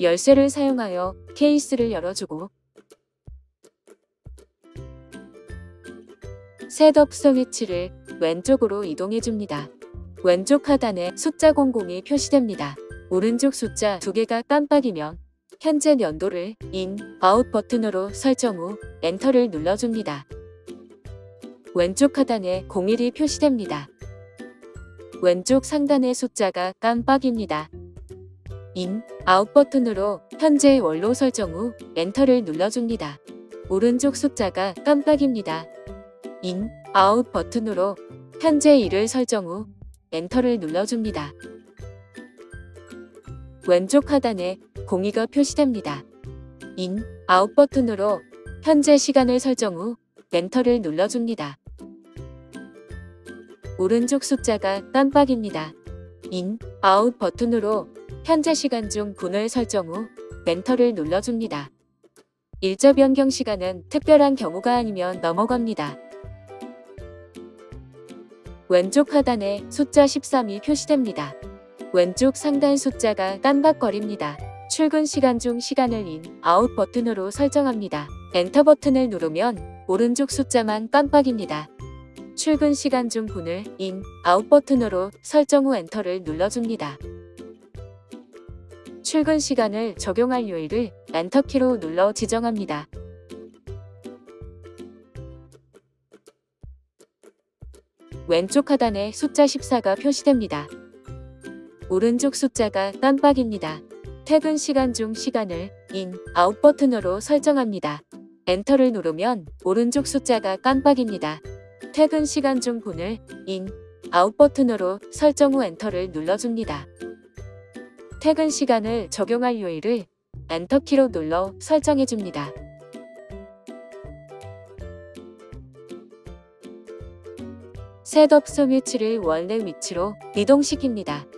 열쇠를 사용하여 케이스를 열어주고 setup 스위치를 왼쪽으로 이동해줍니다. 왼쪽 하단에 숫자 00이 표시됩니다. 오른쪽 숫자 두 개가 깜빡이면 현재 연도를 in, out 버튼으로 설정 후 엔터를 눌러줍니다. 왼쪽 하단에 01이 표시됩니다. 왼쪽 상단의 숫자가 깜빡입니다. in, out 버튼으로 현재 월로 설정 후 엔터를 눌러줍니다. 오른쪽 숫자가 깜빡입니다. in, out 버튼으로 현재 일을 설정 후 엔터를 눌러줍니다. 왼쪽 하단에 02가 표시됩니다. in, out 버튼으로 현재 시간을 설정 후 엔터를 눌러줍니다. 오른쪽 숫자가 깜빡입니다. in, out 버튼으로 현재 시간 중 분을 설정 후 엔터를 눌러줍니다. 일자 변경 시간은 특별한 경우가 아니면 넘어갑니다. 왼쪽 하단에 숫자 13이 표시됩니다. 왼쪽 상단 숫자가 깜박거립니다. 출근 시간 중 시간을 in, out 버튼으로 설정합니다. 엔터 버튼을 누르면 오른쪽 숫자만 깜빡입니다. 출근 시간 중 분을 in, out 버튼으로 설정 후 엔터를 눌러줍니다. 출근 시간을 적용할 요일을 엔터키로 눌러 지정합니다. 왼쪽 하단에 숫자 14가 표시됩니다. 오른쪽 숫자가 깜빡입니다. 퇴근 시간 중 시간을 in, out 버튼으로 설정합니다. 엔터를 누르면 오른쪽 숫자가 깜빡입니다. 퇴근 시간 중 분을 in, out 버튼으로 설정 후 엔터를 눌러줍니다. 퇴근 시간을 적용할 요일을 엔터키로 눌러 설정해줍니다. setup 스위치를 원래 위치로 이동시킵니다.